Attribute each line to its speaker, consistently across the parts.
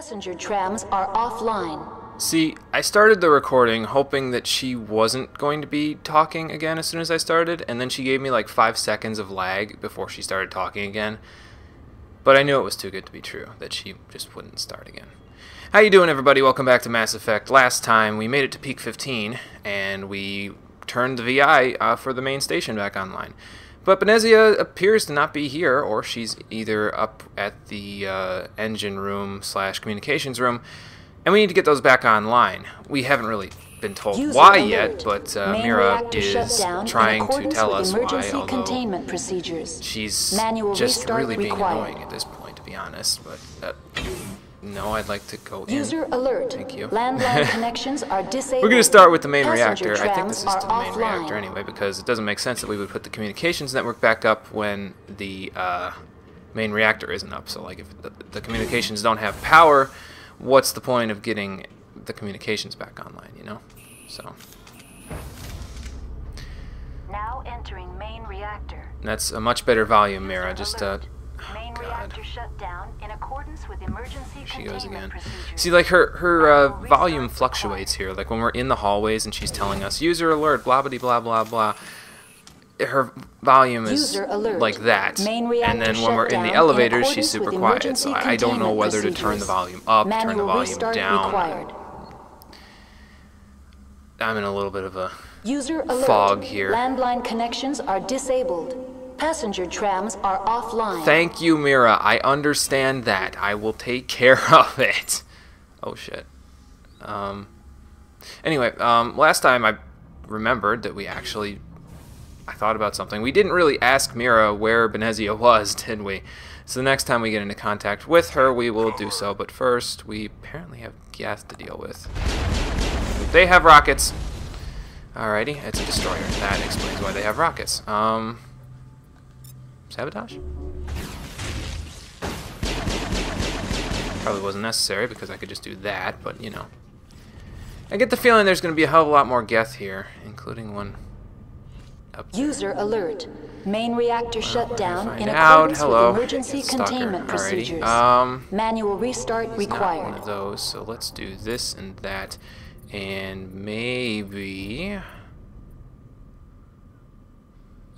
Speaker 1: Passenger trams are offline.
Speaker 2: See, I started the recording hoping that she wasn't going to be talking again as soon as I started, and then she gave me like five seconds of lag before she started talking again. But I knew it was too good to be true, that she just wouldn't start again. How you doing, everybody? Welcome back to Mass Effect. Last time, we made it to Peak 15, and we turned the VI uh, for the main station back online. But Benezia appears to not be here, or she's either up at the uh, engine room slash communications room, and we need to get those back online. We haven't really been told
Speaker 1: User
Speaker 2: why
Speaker 1: alert.
Speaker 2: yet, but uh, Mira is trying to tell us why, although
Speaker 1: containment procedures.
Speaker 2: she's
Speaker 1: Manual
Speaker 2: just really being
Speaker 1: required.
Speaker 2: annoying at this point, to be honest. But uh, no, I'd like to go in.
Speaker 1: User alert.
Speaker 2: Thank you.
Speaker 1: Landline connections are disabled.
Speaker 2: We're going to start with the main
Speaker 1: Passenger
Speaker 2: reactor. I think this is to the main
Speaker 1: offline.
Speaker 2: reactor anyway, because it doesn't make sense that we would put the communications network back up when the uh, main reactor isn't up. So, like, if the, the communications don't have power, what's the point of getting the communications back online, you know? So,
Speaker 1: Now entering main reactor.
Speaker 2: that's a much better volume, Mira. Just, uh, God.
Speaker 1: reactor shut down in accordance with emergency
Speaker 2: she goes again. See, like her her uh, volume fluctuates here. Like when we're in the hallways and she's telling us user alert, blah blah blah blah blah. Her volume is like that,
Speaker 1: Main
Speaker 2: and then when we're in the elevators, she's super quiet. So I don't know whether to turn the volume up, turn the volume down.
Speaker 1: required.
Speaker 2: I'm in a little bit of a
Speaker 1: User alert.
Speaker 2: Fog here.
Speaker 1: Landline connections are disabled. Passenger trams are offline.
Speaker 2: Thank you, Mira. I understand that. I will take care of it. Oh shit. Um. Anyway, um, last time I remembered that we actually, I thought about something. We didn't really ask Mira where Benezia was, did we? So the next time we get into contact with her, we will do so. But first, we apparently have gas to deal with. They have rockets. Alrighty, it's a destroyer. That explains why they have rockets. Um. Sabotage? Probably wasn't necessary because I could just do that, but you know. I get the feeling there's going to be a hell of a lot more Geth here, including one.
Speaker 1: User alert. Main reactor shut down in accordance
Speaker 2: Hello.
Speaker 1: with emergency containment
Speaker 2: Alrighty.
Speaker 1: procedures.
Speaker 2: Um,
Speaker 1: Manual restart
Speaker 2: required. one of those, so let's do this and that, and maybe.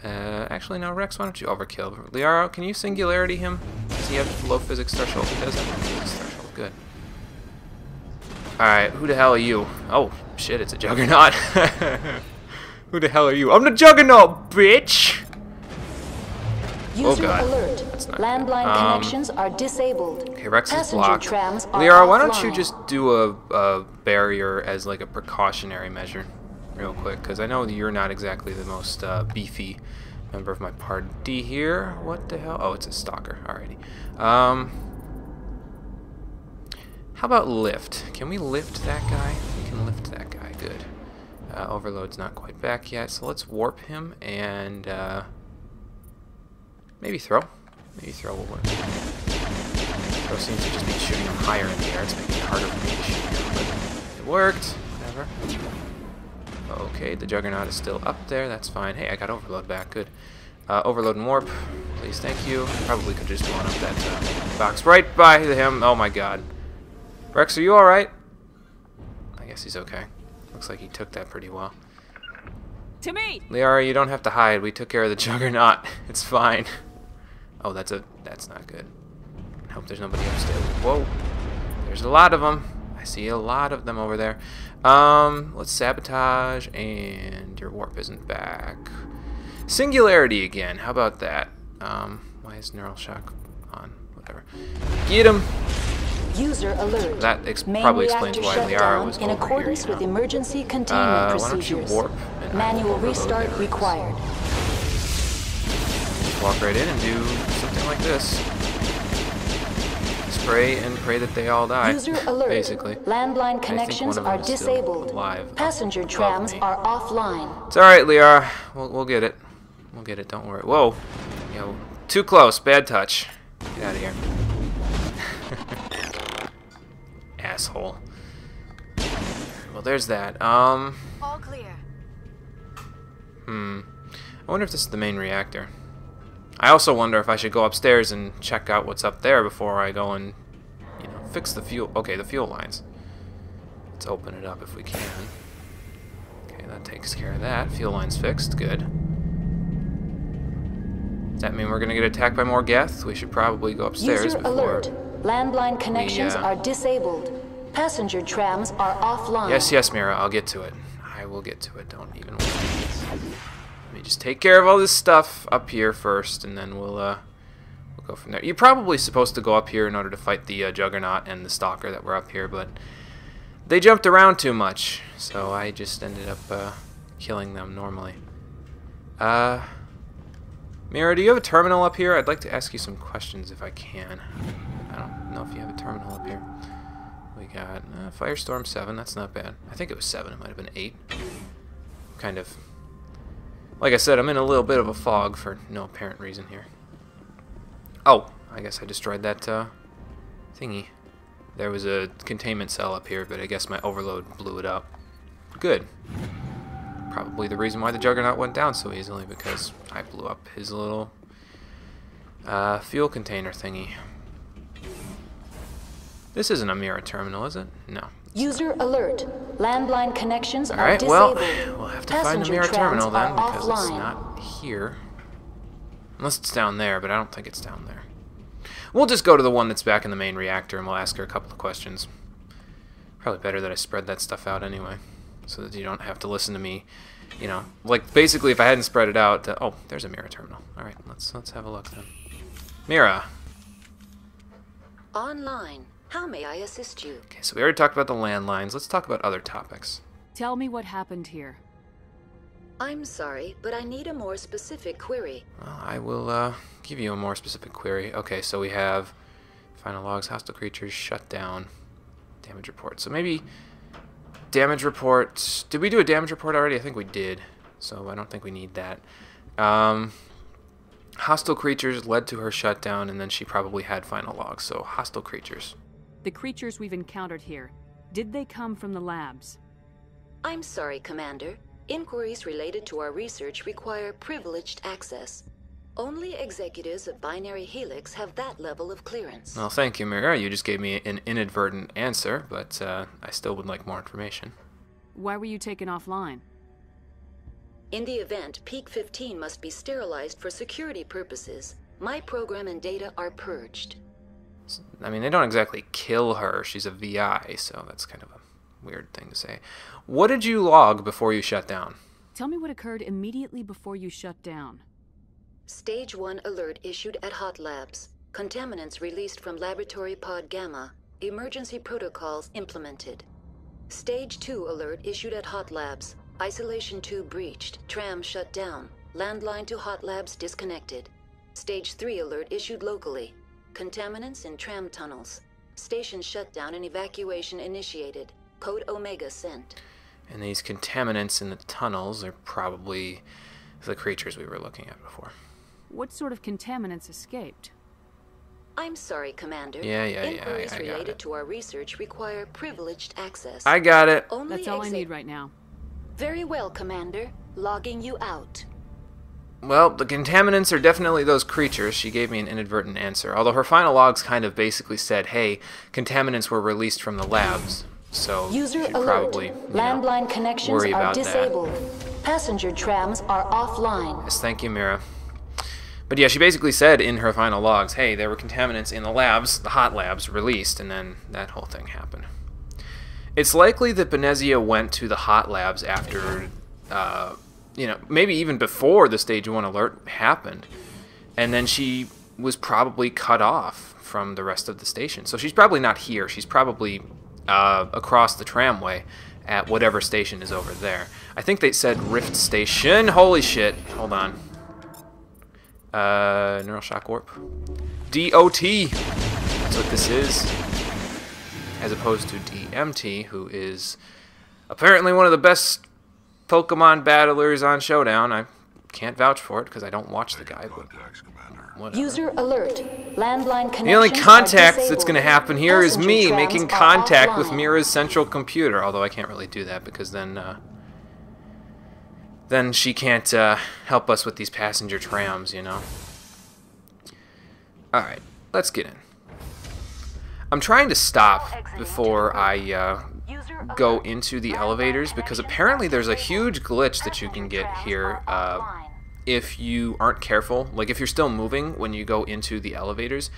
Speaker 2: Uh, actually, no, Wrex, why don't you overkill? Liara, can you singularity him? Does he have low physics threshold? He does have physics threshold. Good. Alright, who the hell are you? Oh, shit, it's a juggernaut. who the hell are you? I'm the juggernaut, bitch!
Speaker 1: User
Speaker 2: Oh, God.
Speaker 1: alert.
Speaker 2: That's not.
Speaker 1: Landline
Speaker 2: Um,
Speaker 1: connections are disabled.
Speaker 2: Okay, Wrex is
Speaker 1: Passenger
Speaker 2: blocked.
Speaker 1: trams
Speaker 2: Liara, why don't you just do a, a barrier as like a precautionary measure, real quick? Because I know you're not exactly the most uh, beefy member of my party here. What the hell? Oh, it's a stalker. Alrighty. Um, how about lift? Can we lift that guy? We can lift that guy. Good. Uh, Overload's not quite back yet, so let's warp him and uh, maybe throw. Maybe throw will work. Throw seems to just be shooting him higher in the air. It's making it harder for me to shoot him, but it worked. Whatever. Okay, the Juggernaut is still up there. That's fine. Hey, I got Overload back. Good. Uh, overload and warp. Please, thank you. Probably could just blown up that uh, box right by him. Oh my god. Wrex, are you alright? I guess he's okay. Looks like he took that pretty well.
Speaker 3: To me!
Speaker 2: Liara, you don't have to hide. We took care of the Juggernaut. It's fine. Oh, that's a that's not good. I hope there's nobody upstairs. Whoa. There's a lot of them. I see a lot of them over there. Um, let's sabotage, and your warp isn't back. Singularity again. How about that? Um, why is neural shock on? Whatever. Get him.
Speaker 1: User alert.
Speaker 2: That ex-
Speaker 1: Main
Speaker 2: probably explains why Liara was
Speaker 1: in
Speaker 2: over
Speaker 1: accordance
Speaker 2: here.
Speaker 1: with
Speaker 2: you know?
Speaker 1: emergency containment
Speaker 2: Uh, why don't you
Speaker 1: procedures.
Speaker 2: warp
Speaker 1: Manual restart required.
Speaker 2: walk right in and do something like this. Spray and pray that they all die.
Speaker 1: User alert.
Speaker 2: Basically.
Speaker 1: Landline connections
Speaker 2: one of them
Speaker 1: are disabled. Passenger trams are offline.
Speaker 2: It's alright, Liara. We'll, we'll get it. We'll get it, don't worry. Whoa. Yo, too close. Bad touch. Get out of here. Asshole. Well, there's that. Um,
Speaker 3: All clear.
Speaker 2: hmm. I wonder if this is the main reactor. I also wonder if I should go upstairs and check out what's up there before I go and, you know, fix the fuel. Okay, the fuel lines. Let's open it up if we can. Okay, that takes care of that. Fuel lines fixed. Good. Does that mean we're gonna get attacked by more Geth? We should probably go upstairs
Speaker 1: User
Speaker 2: before.
Speaker 1: alert. Landline connections
Speaker 2: uh,
Speaker 1: are disabled. Passenger trams are offline.
Speaker 2: Yes, yes, Mira. I'll get to it. I will get to it. Don't even worry. Just take care of all this stuff up here first, and then we'll uh, we'll go from there. You're probably supposed to go up here in order to fight the uh, Juggernaut and the Stalker that were up here, but they jumped around too much, so I just ended up uh, killing them normally. Uh, Mira, do you have a terminal up here? I'd like to ask you some questions if I can. I don't know if you have a terminal up here. We got uh, Firestorm 7, that's not bad. I think it was 7, it might have been 8. Kind of. Like I said, I'm in a little bit of a fog for no apparent reason here. Oh, I guess I destroyed that uh, thingy. There was a containment cell up here, but I guess my overload blew it up. Good. Probably the reason why the Juggernaut went down so easily, because I blew up his little uh, fuel container thingy. This isn't a Mira terminal, is it? No.
Speaker 1: User alert. Landline connections are
Speaker 2: Alright, well,
Speaker 1: disabled.
Speaker 2: we'll have to find the
Speaker 1: Passenger
Speaker 2: Mira terminal then,
Speaker 1: are
Speaker 2: because it's not here. Unless it's down there, but I don't think it's down there. We'll just go to the one that's back in the main reactor and we'll ask her a couple of questions. Probably better that I spread that stuff out anyway, so that you don't have to listen to me. You know, like basically, if I hadn't spread it out, uh, oh, there's a Mira terminal. All right, let's let's have a look then. Mira.
Speaker 1: Online. How may I assist you?
Speaker 2: Okay, so we already talked about the landlines. Let's talk about other topics.
Speaker 3: Tell me what happened here.
Speaker 1: I'm sorry, but I need a more specific query.
Speaker 2: Well, I will uh, give you a more specific query. Okay, so we have final logs, hostile creatures, shut down, damage report. So maybe damage report. Did we do a damage report already? I think we did. So I don't think we need that. Um, hostile creatures led to her shutdown, and then she probably had final logs. So hostile creatures.
Speaker 3: The creatures we've encountered here, did they come from the labs?
Speaker 1: I'm sorry, Commander. Inquiries related to our research require privileged access. Only executives of Binary Helix have that level of clearance.
Speaker 2: Well, thank you, Mira. You just gave me an inadvertent answer, but uh, I still would like more information.
Speaker 3: Why were you taken offline?
Speaker 1: In the event, Peak 15 must be sterilized for security purposes. My program and data are purged.
Speaker 2: I mean, they don't exactly kill her. She's a VI, so that's kind of a weird thing to say. What did you log before you shut down?
Speaker 3: Tell me what occurred immediately before you shut down.
Speaker 1: Stage 1 alert issued at Hot Labs. Contaminants released from Laboratory Pod Gamma. Emergency protocols implemented. Stage 2 alert issued at Hot Labs. Isolation tube breached. Tram shut down. Landline to Hot Labs disconnected. Stage 3 alert issued locally. Contaminants in tram tunnels. Station shutdown and evacuation initiated. Code Omega sent.
Speaker 2: And these contaminants in the tunnels are probably the creatures we were looking at before.
Speaker 3: What sort of contaminants escaped?
Speaker 1: I'm sorry, Commander.
Speaker 2: Yeah, yeah, yeah,
Speaker 1: Inquiries
Speaker 2: I- I got
Speaker 1: related
Speaker 2: it.
Speaker 1: to our research require privileged access.
Speaker 2: I got it.
Speaker 1: Only
Speaker 3: That's all I need right now.
Speaker 1: Very well, Commander. Logging you out.
Speaker 2: Well, the contaminants are definitely those creatures. She gave me an inadvertent answer. Although her final logs kind of basically said, hey, contaminants were released from the labs. So
Speaker 1: User
Speaker 2: you should
Speaker 1: alert.
Speaker 2: probably you know,
Speaker 1: Landline connections
Speaker 2: worry
Speaker 1: are
Speaker 2: about that.
Speaker 1: disabled. Passenger trams are offline.
Speaker 2: Yes, thank you, Mira. But yeah, she basically said in her final logs, hey, there were contaminants in the labs, the hot labs, released, and then that whole thing happened. It's likely that Benezia went to the hot labs after, uh, you know, maybe even before the stage one alert happened, and then she was probably cut off from the rest of the station. So she's probably not here. She's probably uh, across the tramway at whatever station is over there. I think they said Rift Station. Holy shit! Hold on. Uh, neural shock warp. DOT. That's what this is. As opposed to DMT, who is apparently one of the best Pokemon battlers on Showdown. I can't vouch for it because I don't watch the guy, but whatever.
Speaker 1: User alert. Landline connections
Speaker 2: The only contact that's going to happen here is
Speaker 1: Passenger
Speaker 2: me making contact with. Mira's central computer, although I can't really do that because then uh, then she can't uh, help us with these passenger trams, you know. All right, let's get in. I'm trying to stop before I uh, go into the elevators because apparently there's a huge glitch that you can get here uh, if you aren't careful. Like if you're still moving when you go into the elevators,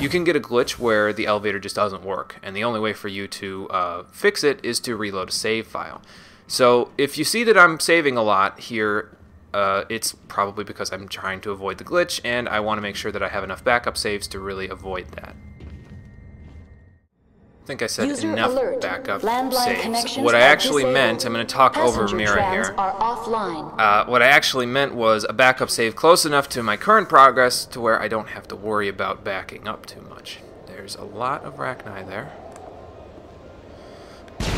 Speaker 2: you can get a glitch where the elevator just doesn't work, and the only way for you to uh, fix it is to reload a save file. So if you see that I'm saving a lot here, uh, it's probably because I'm trying to avoid the glitch, and I want to make sure that I have enough backup saves to really avoid that. I think I said
Speaker 1: User
Speaker 2: enough
Speaker 1: alert.
Speaker 2: backup
Speaker 1: Landline
Speaker 2: saves. What I actually
Speaker 1: disabled.
Speaker 2: meant, I'm going to talk over
Speaker 1: Passenger
Speaker 2: Mira here.
Speaker 1: are offline.
Speaker 2: Uh, what I actually meant was a backup save close enough to my current progress to where I don't have to worry about backing up too much. There's a lot of Rachni there. Got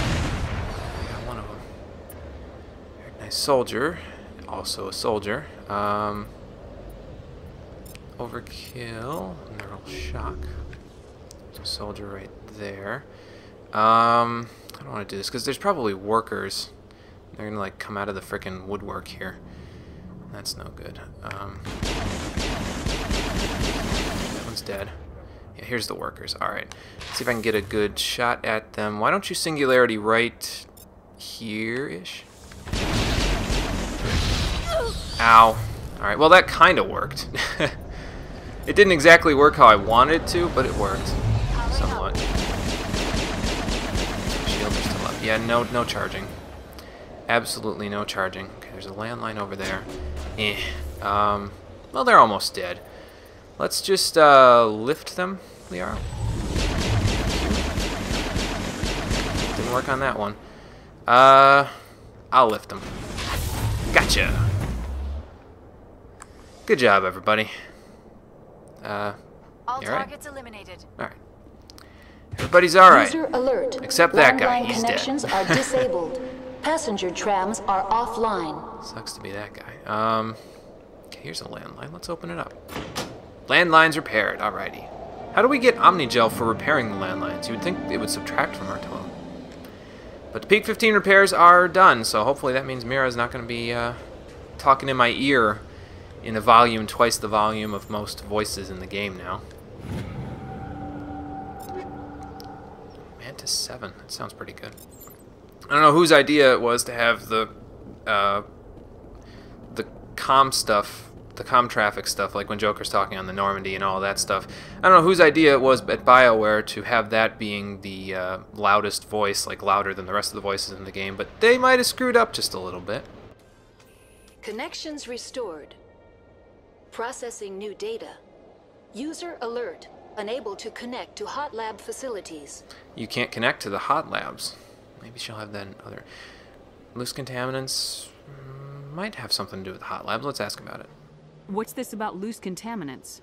Speaker 2: one of them. Rachni soldier, also a soldier. Um, overkill, neural shock. There's a soldier right there. Um, I don't want to do this because there's probably workers. They're gonna like come out of the frickin' woodwork here. That's no good. Um, that one's dead. Yeah, here's the workers. Alright. Let's see if I can get a good shot at them. Why don't you singularity right here-ish? Ow. Alright, well that kinda worked. it didn't exactly work how I wanted to, but it worked. Yeah, no no charging. Absolutely no charging. Okay, there's a landline over there. Eh. Um, well, they're almost dead. Let's just uh, lift them, Liara. Didn't work on that one. Uh, I'll lift them. Gotcha. Good job, everybody. Uh,
Speaker 4: All
Speaker 2: all right?
Speaker 4: targets eliminated.
Speaker 2: all right. Everybody's all right.
Speaker 1: User alert.
Speaker 2: Except that guy, he's dead.
Speaker 1: connections are disabled. Passenger trams are offline.
Speaker 2: Sucks to be that guy. Um, okay, here's a landline. Let's open it up. Landlines repaired. Alrighty. How do we get Omnigel for repairing the landlines? You would think it would subtract from our total. But the Peak 15 repairs are done, so hopefully that means Mira's not going to be uh, talking in my ear in a volume twice the volume of most voices in the game now. Mantis 7. That sounds pretty good. I don't know whose idea it was to have the uh, the com stuff, the com traffic stuff, like when Joker's talking on the Normandy and all that stuff. I don't know whose idea it was at BioWare to have that being the uh, loudest voice, like louder than the rest of the voices in the game, but they might have screwed up just a little bit.
Speaker 1: Connections restored. Processing new data. User alert. Unable to connect to hot lab facilities.
Speaker 2: You can't connect to the hot labs. Maybe she'll have that in other. Loose contaminants mm, might have something to do with the hot labs. Let's ask about it.
Speaker 3: What's this about loose contaminants?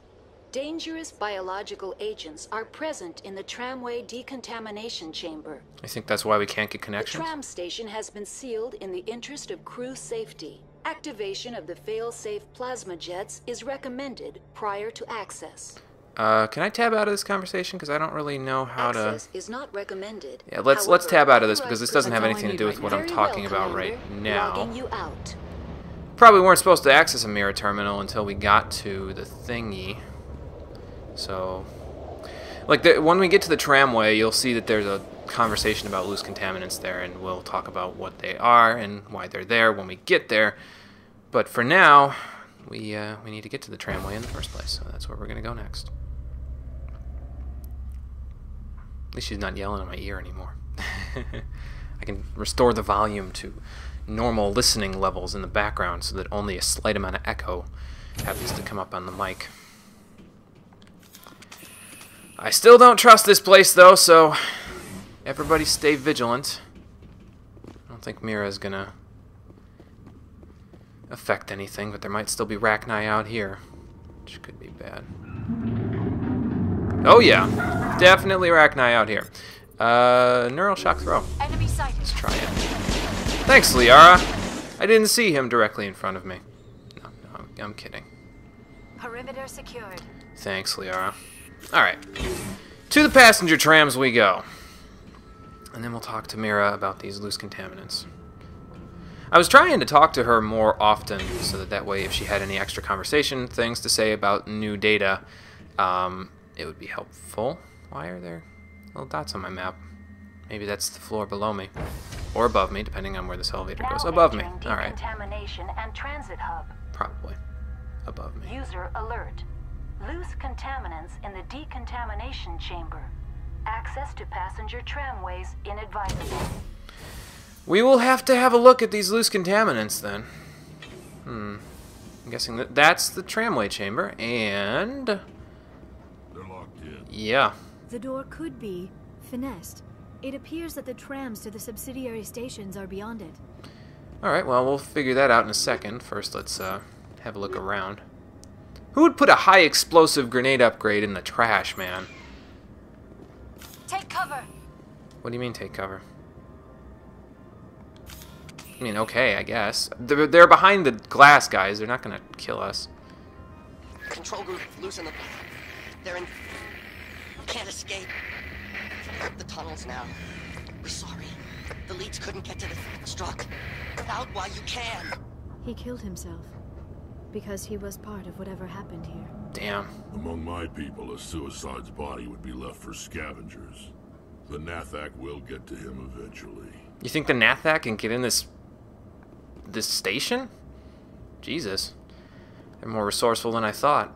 Speaker 1: Dangerous biological agents are present in the tramway decontamination chamber.
Speaker 2: I think that's why we can't get
Speaker 1: The
Speaker 2: connections.
Speaker 1: tram station has been sealed in the interest of crew safety. Activation of the fail-safe plasma jets is recommended prior to access.
Speaker 2: Uh, can I tab out of this conversation because I don't really know how to.
Speaker 1: Access is not recommended.
Speaker 2: Yeah, let's let's tab out of this because this doesn't have
Speaker 3: That's all I
Speaker 2: anything to do with
Speaker 3: right
Speaker 2: what. I'm talking
Speaker 1: well,
Speaker 2: about right now. Probably weren't supposed to access a Mira terminal until we got to the thingy. So, like the, when we get to the tramway, you'll see that there's a conversation about loose contaminants there, and we'll talk about what they are and why they're there when we get there. But for now, we uh, we need to get to the tramway in the first place, so that's where we're gonna go next. At least she's not yelling in my ear anymore. I can restore the volume to normal listening levels in the background so that only a slight amount of echo happens to come up on the mic. I still don't trust this place though, so everybody stay vigilant. I don't think Mira's gonna affect anything, but there might still be Rachni out here, which could be bad. Oh yeah, definitely Rachni out here. Uh, neural shock throw.
Speaker 4: Enemy sighted.
Speaker 2: Let's try it. Thanks, Liara. I didn't see him directly in front of me. No, no, I'm, I'm kidding.
Speaker 4: Perimeter secured.
Speaker 2: Thanks, Liara. Alright. To the passenger trams we go. And then we'll talk to Mira about these loose contaminants. I was trying to talk to her more often so that that way if she had any extra conversation things to say about new data, um, it would be helpful. Why are there little dots on my map. Maybe that's the floor below me. Or above me, depending on where this elevator goes. Above me. Alright.
Speaker 1: Decontamination and transit hub.
Speaker 2: Probably. Above me.
Speaker 1: User alert. Loose contaminants in the decontamination chamber. Access to passenger tramways inadvisable.
Speaker 2: We will have to have a look at these loose contaminants then. Hmm. I'm guessing that that's the tramway chamber, and...
Speaker 5: They're locked in.
Speaker 2: Yeah.
Speaker 6: The door could be finessed. It appears that the trams to the subsidiary stations are beyond it.
Speaker 2: Alright, well, we'll figure that out in a second. First, let's uh, have a look around. Who would put a high explosive grenade upgrade in the trash, man?
Speaker 4: Take cover.
Speaker 2: What do you mean, take cover? I mean, okay, I guess. They're, they're behind the glass, guys. They're not gonna kill us.
Speaker 7: Control group, loosen them. They're in. Can't escape. The tunnels now. We're sorry. The leads couldn't get to the struck. Out while you can.
Speaker 6: He killed himself because he was part of whatever happened here.
Speaker 2: Damn.
Speaker 5: Among my people, a suicide's body would be left for scavengers. The Nathak will get to him eventually.
Speaker 2: You think the Nathak can get in this this station? Jesus. They're more resourceful than I thought.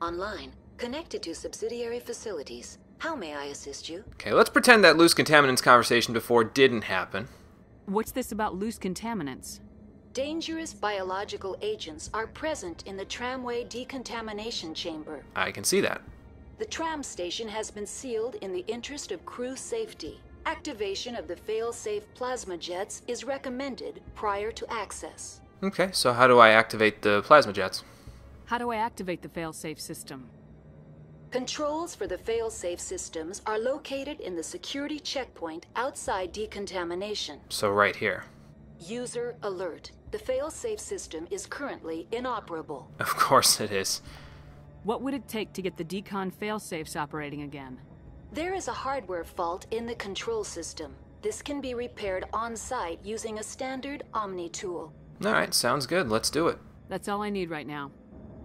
Speaker 1: Online. Connected to subsidiary facilities. How may I assist you?
Speaker 2: Okay, let's pretend that loose contaminants conversation before didn't happen.
Speaker 3: What's this about loose contaminants?
Speaker 1: Dangerous biological agents are present in the tramway decontamination chamber.
Speaker 2: I can see that.
Speaker 1: The tram station has been sealed in the interest of crew safety. Activation of the fail-safe plasma jets is recommended prior to access.
Speaker 2: Okay, so how do I activate the plasma jets?
Speaker 3: How do I activate the failsafe system?
Speaker 1: Controls for the fail-safe systems are located in the security checkpoint outside decontamination.
Speaker 2: So right here.
Speaker 1: User alert. The fail-safe system is currently inoperable.
Speaker 2: Of course it is.
Speaker 3: What would it take to get the decon failsafes operating again?
Speaker 1: There is a hardware fault in the control system. This can be repaired on-site using a standard Omni tool.
Speaker 2: Alright, sounds good. Let's do it.
Speaker 3: That's all I need right now.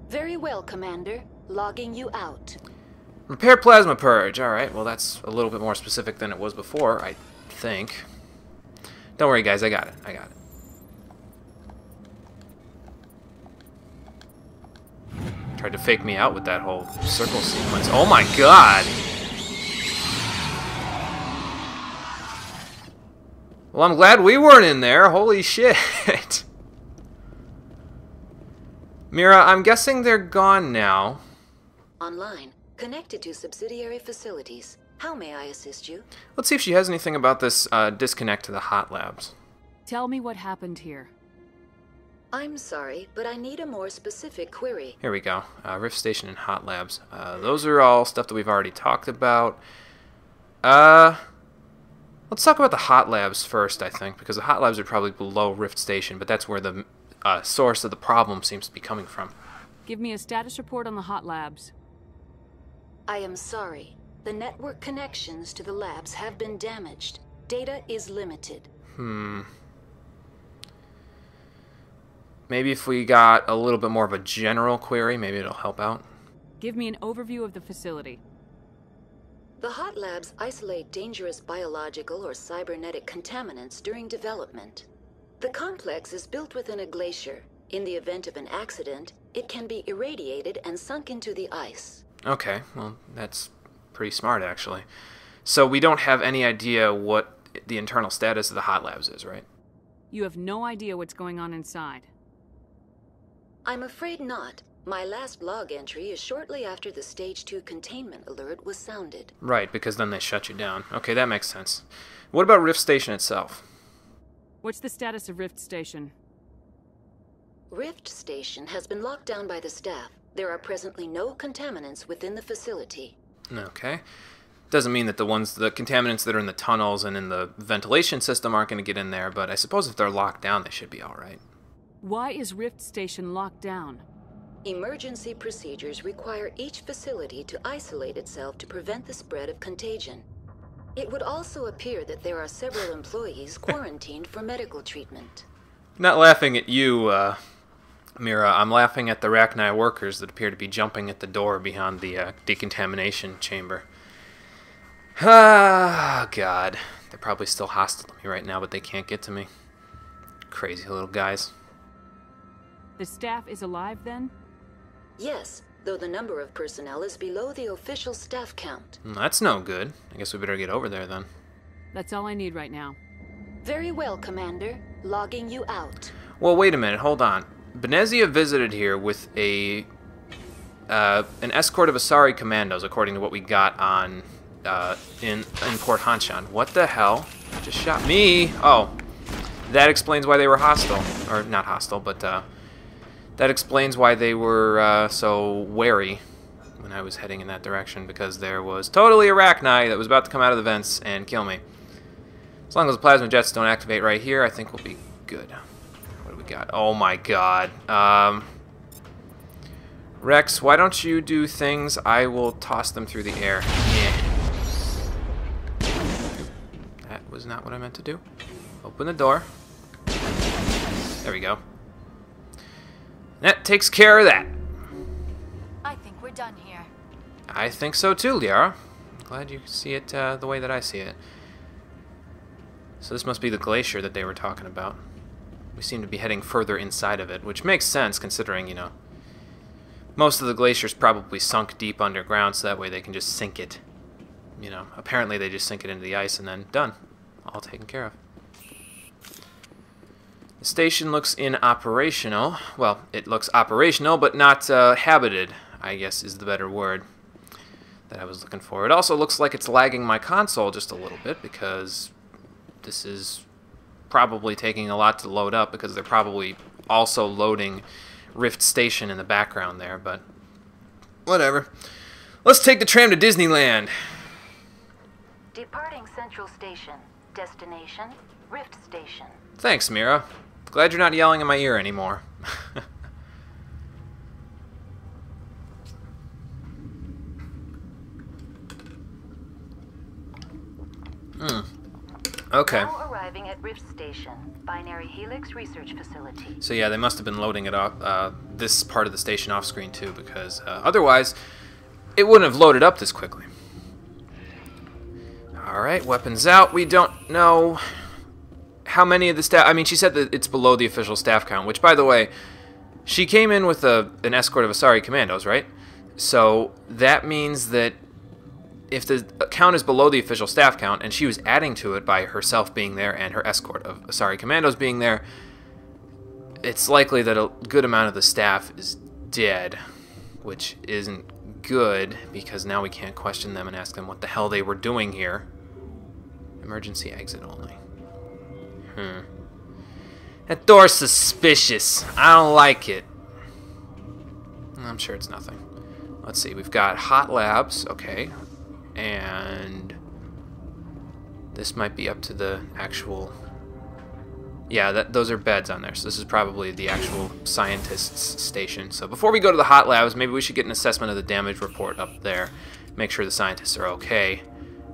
Speaker 1: Very well, Commander. Logging you out.
Speaker 2: Repair plasma purge. Alright, well that's a little bit more specific than it was before, I think. Don't worry guys, I got it. I got it. Tried to fake me out with that whole circle sequence. Oh my god! Well, I'm glad we weren't in there. Holy shit. Mira, I'm guessing they're gone now.
Speaker 1: Online. Connected to subsidiary facilities. How may I assist you?
Speaker 2: Let's see if she has anything about this uh, disconnect to the hot labs.
Speaker 3: Tell me what happened here.
Speaker 1: I'm sorry, but I need a more specific query.
Speaker 2: Here we go. Uh, Rift Station and Hot Labs. Uh, those are all stuff that we've already talked about. Uh, let's talk about the Hot Labs first, I think, because the Hot Labs are probably below Rift Station, but that's where the uh, source of the problem seems to be coming from.
Speaker 3: Give me a status report on the hot labs.
Speaker 1: I am sorry. The network connections to the labs have been damaged. Data is limited.
Speaker 2: Hmm. Maybe if we got a little bit more of a general query, maybe it'll help out.
Speaker 3: Give me an overview of the facility.
Speaker 1: The hot labs isolate dangerous biological or cybernetic contaminants during development. The complex is built within a glacier. In the event of an accident, it can be irradiated and sunk into the ice.
Speaker 2: Okay, well, that's pretty smart, actually. So we don't have any idea what the internal status of the hot labs is, right?
Speaker 3: You have no idea what's going on inside.
Speaker 1: I'm afraid not. My last log entry is shortly after the Stage 2 containment alert was sounded.
Speaker 2: Right, because then they shut you down. Okay, that makes sense. What about Rift Station itself?
Speaker 3: What's the status of Rift Station?
Speaker 1: Rift Station has been locked down by the staff. There are presently no contaminants within the facility.
Speaker 2: Okay. Doesn't mean that the ones, the contaminants that are in the tunnels and in the ventilation system aren't going to get in there, but I suppose if they're locked down, they should be alright.
Speaker 3: Why is Rift Station locked down?
Speaker 1: Emergency procedures require each facility to isolate itself to prevent the spread of contagion. It would also appear that there are several employees quarantined for medical treatment.
Speaker 2: Not laughing at you, uh, Mira. I'm laughing at the Rachni workers that appear to be jumping at the door behind the uh, decontamination chamber. Ah, God. They're probably still hostile to me right now, but they can't get to me. Crazy little guys.
Speaker 3: The staff is alive then?
Speaker 1: Yes, though the number of personnel is below the official staff count.
Speaker 2: Hmm, That's no good. I guess we better get over there then.
Speaker 3: That's all I need right now.
Speaker 1: Very well, Commander. Logging you out.
Speaker 2: Well, wait a minute. Hold on. Benezia visited here with a uh, an escort of Asari commandos, according to what we got on uh, in in Port Hanshan. What the hell? Just shot me. Oh, that explains why they were hostile, or not hostile, but uh, that explains why they were uh, so wary when I was heading in that direction because there was totally a Rachni that was about to come out of the vents and kill me. As long as the plasma jets don't activate right here, I think we'll be good. What do we got? Oh my god. Um, Wrex, why don't you do things? I will toss them through the air. Yeah. That was not what I meant to do. Open the door. There we go. That takes care of that.
Speaker 4: I think we're done here.
Speaker 2: I think so too, Liara. Glad you see it uh, the way that I see it. So this must be the glacier that they were talking about. We seem to be heading further inside of it, which makes sense considering, you know, most of the glacier's probably sunk deep underground, so that way they can just sink it. You know, apparently they just sink it into the ice and then done. All taken care of. The station looks inoperational. Well, it looks operational, but not uh, habited, I guess is the better word that I was looking for. It also looks like it's lagging my console just a little bit because this is probably taking a lot to load up because they're probably also loading Rift Station in the background there, but whatever. Let's take the tram to Disneyland.
Speaker 1: Departing Central Station. Destination, Rift Station.
Speaker 2: Thanks, Mira. Glad you're not yelling in my ear anymore. Hmm. Okay.
Speaker 1: Now arriving at Rift Station, Binary Helix Research Facility.
Speaker 2: So yeah, they must have been loading it up, uh, this part of the station off screen too, because uh, otherwise it wouldn't have loaded up this quickly. All right, weapons out. We don't know how many of the staff. I mean, she said that it's below the official staff count, which, by the way, she came in with a, an escort of Asari commandos, right? So that means that if the count is below the official staff count, and she was adding to it by herself being there and her escort of Asari commandos being there, it's likely that a good amount of the staff is dead, which isn't good because now we can't question them and ask them what the hell they were doing here. Emergency exit only. Hmm. That door's suspicious. I don't like it. I'm sure it's nothing. Let's see. We've got hot labs. Okay. And this might be up to the actual. Yeah, that those are beds on there. So this is probably the actual scientists' station. So before we go to the hot labs, maybe we should get an assessment of the damage report up there. Make sure the scientists are okay,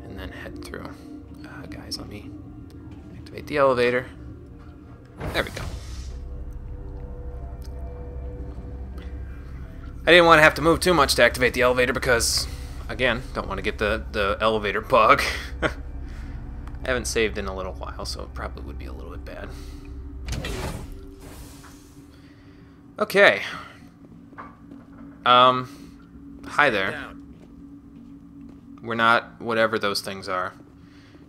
Speaker 2: and then head through. Uh, guys, let me activate the elevator. There we go. I didn't want to have to move too much to activate the elevator because, again, don't want to get the, the elevator bug. I haven't saved in a little while, so it probably would be a little bit bad. Okay. Um, hi there. We're not whatever those things are.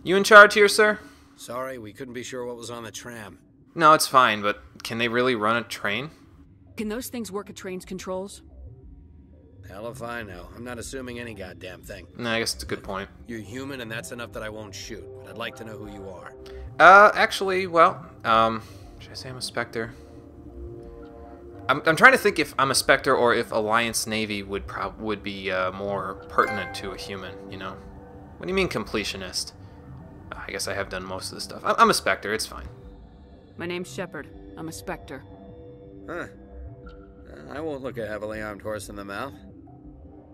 Speaker 2: You in charge here, sir?
Speaker 8: Sorry, we couldn't be sure what was on the tram.
Speaker 2: No, it's fine, but can they really run a train?
Speaker 3: Can those things work a train's controls?
Speaker 8: Hell if I know. I'm not assuming any goddamn thing.
Speaker 2: No, I guess it's a good point.
Speaker 8: You're human, and that's enough that I won't shoot. But I'd like to know who you are.
Speaker 2: Uh, actually, well, um, should I say I'm a Spectre? I'm, I'm trying to think if I'm a Spectre or if Alliance Navy would prob would be uh, more pertinent to a human. You know, what do you mean completionist? I guess I have done most of the stuff. I'm, I'm a Spectre. It's fine.
Speaker 3: My name's Shepard. I'm a Spectre.
Speaker 8: Huh. Uh, I won't look a heavily armed horse in the mouth.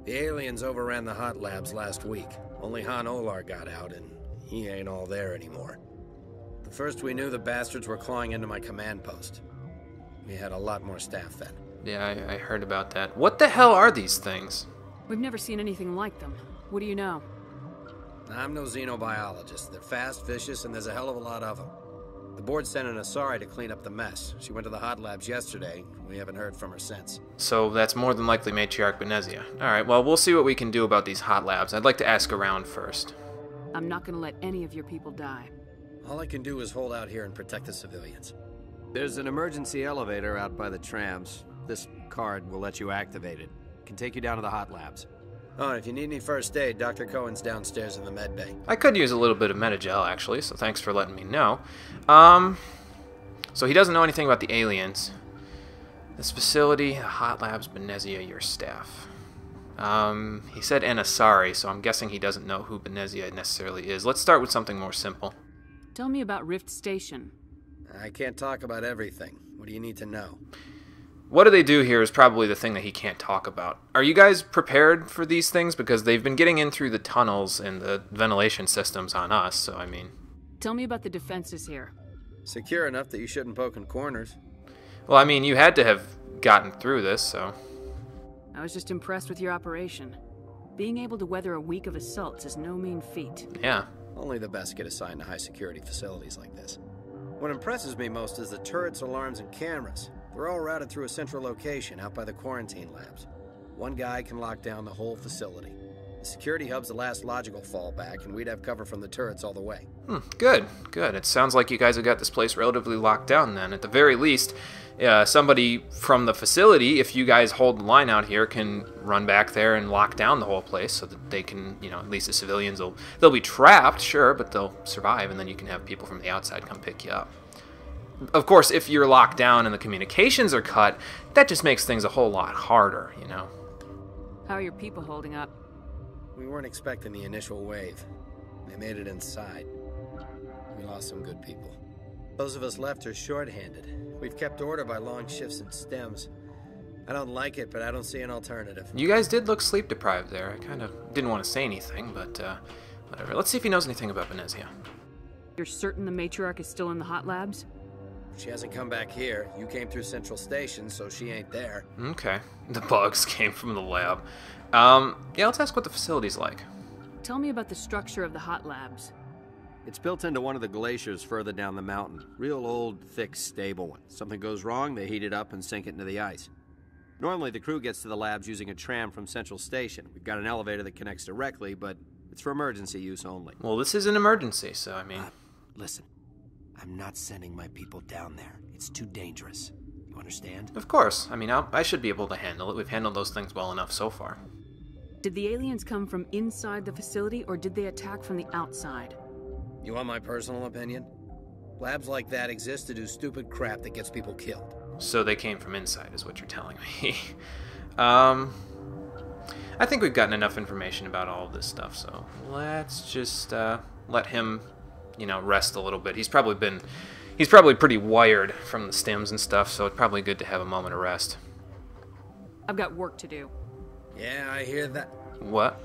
Speaker 8: The aliens overran the hot labs last week. Only Han Olar got out, and he ain't all there anymore. The first we knew, the bastards were clawing into my command post. We had a lot more staff then.
Speaker 2: Yeah, I, I heard about that. What the hell are these things?
Speaker 3: We've never seen anything like them. What do you know?
Speaker 8: I'm no xenobiologist. They're fast, vicious, and there's a hell of a lot of them. The board sent an Asari to clean up the mess. She went to the hot labs yesterday. We haven't heard from her since.
Speaker 2: So that's more than likely Matriarch Benezia. Alright, well, we'll see what we can do about these hot labs. I'd like to ask around first.
Speaker 3: I'm not gonna let any of your people die.
Speaker 8: All I can do is hold out here and protect the civilians.
Speaker 9: There's an emergency elevator out by the trams. This card will let you activate it. Can take you down to the hot labs.
Speaker 8: Oh, and if you need any first aid, Dr. Cohen's downstairs in the med bay.
Speaker 2: I could use a little bit of Medi-gel, actually, so thanks for letting me know. Um, so he doesn't know anything about the aliens. This facility, the Hot Labs, Benezia, your staff. Um, he said an Asari, so I'm guessing he doesn't know who Benezia necessarily is. Let's start with something more simple.
Speaker 3: Tell me about Rift Station.
Speaker 8: I can't talk about everything. What do you need to know?
Speaker 2: What do they do here is probably the thing that he can't talk about. Are you guys prepared for these things? Because they've been getting in through the tunnels and the ventilation systems on us, so I mean.
Speaker 3: Tell me about the defenses here.
Speaker 8: Secure enough that you shouldn't poke in corners.
Speaker 2: Well, I mean, you had to have gotten through this, so.
Speaker 3: I was just impressed with your operation. Being able to weather a week of assaults is no mean feat.
Speaker 2: Yeah.
Speaker 8: Only the best get assigned to high security facilities like this. What impresses me most is the turrets, alarms, and cameras. They're all routed through a central location out by the quarantine labs. One guy can lock down the whole facility. The security hub's the last logical fallback, and we'd have cover from the turrets all the way.
Speaker 2: Hmm, good, good. It sounds like you guys have got this place relatively locked down then. At the very least, uh, somebody from the facility, if you guys hold the line out here, can run back there and lock down the whole place so that they can, you know, at least the civilians will they'll be trapped, sure, but they'll survive, and then you can have people from the outside come pick you up. Of course, if you're locked down and the communications are cut, that just makes things a whole lot harder, you know.
Speaker 3: How are your people holding up?
Speaker 8: We weren't expecting the initial wave. They made it inside. We lost some good people. Those of us left are short-handed. We've kept order by long shifts and stims. I don't like it, but I don't see an alternative.
Speaker 2: You guys did look sleep deprived there. I kind of didn't want to say anything, but uh, whatever. Let's see if he knows anything about Benezia.
Speaker 3: You're certain the matriarch is still in the hot labs?
Speaker 8: She hasn't come back here. You came through Central Station, so she ain't there.
Speaker 2: Okay. The bugs came from the lab. Um, yeah, let's ask what the facility's like.
Speaker 3: Tell me about the structure of the hot labs.
Speaker 9: It's built into one of the glaciers further down the mountain. Real old, thick, stable one. Something goes wrong, they heat it up and sink it into the ice. Normally, the crew gets to the labs using a tram from Central Station. We've got an elevator that connects directly, but it's for emergency use only.
Speaker 2: Well, this is an emergency, so I mean.
Speaker 9: Uh, listen, I'm not sending my people down there. It's too dangerous. You understand?
Speaker 2: Of course. I mean, I'll, I should be able to handle it. We've handled those things well enough so far.
Speaker 3: Did the aliens come from inside the facility, or did they attack from the outside?
Speaker 8: You want my personal opinion? Labs like that exist to do stupid crap that gets people killed.
Speaker 2: So they came from inside, is what you're telling me. um, I think we've gotten enough information about all of this stuff, so let's just uh, let him, you know, rest a little bit. He's probably been, he's probably pretty wired from the stims and stuff, so it's probably good to have a moment of rest.
Speaker 3: I've got work to do.
Speaker 8: Yeah, I hear that.
Speaker 2: What?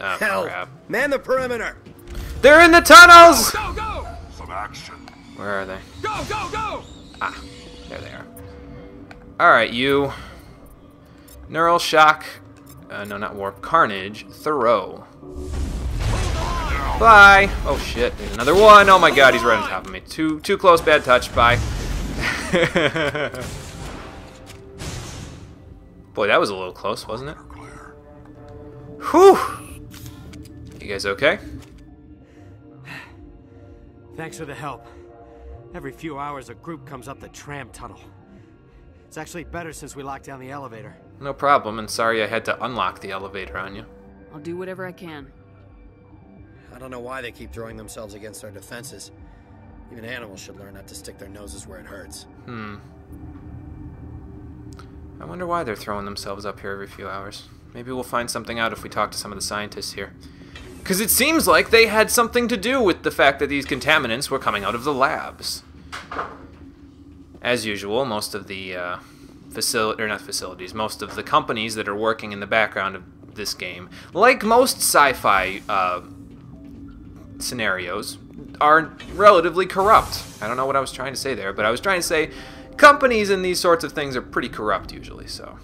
Speaker 2: Oh,
Speaker 8: Hell!
Speaker 2: crap.
Speaker 8: Man the perimeter!
Speaker 2: They're in the tunnels!
Speaker 5: Go, go! Some action.
Speaker 2: Where are they?
Speaker 5: Go, go, go!
Speaker 2: Ah, there they are. Alright, you. Neural Shock. Uh, no, not Warp. Carnage. Throw. Bye! Oh shit, there's another one! Oh my god, he's right on top of me. Too too close, bad touch. Bye. Boy, that was a little close, wasn't it?
Speaker 5: Clear.
Speaker 2: Whew! You guys okay?
Speaker 9: Thanks for the help. Every few hours, a group comes up the tram tunnel. It's actually better since we locked down the elevator.
Speaker 2: No problem, and sorry I had to unlock the elevator on you.
Speaker 3: I'll do whatever I can.
Speaker 8: I don't know why they keep throwing themselves against our defenses. Even animals should learn not to stick their noses where it hurts.
Speaker 2: Hmm. I wonder why they're throwing themselves up here every few hours. Maybe we'll find something out if we talk to some of the scientists here. Because it seems like they had something to do with the fact that these contaminants were coming out of the labs. As usual, most of the uh, facility or not facilities, most of the companies that are working in the background of this game, like most sci-fi uh, scenarios, are relatively corrupt. I don't know what I was trying to say there, but I was trying to say companies and these sorts of things are pretty corrupt usually. So